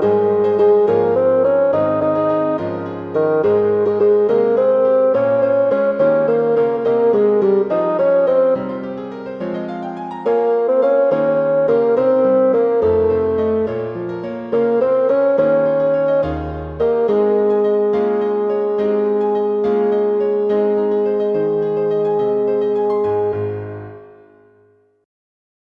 Música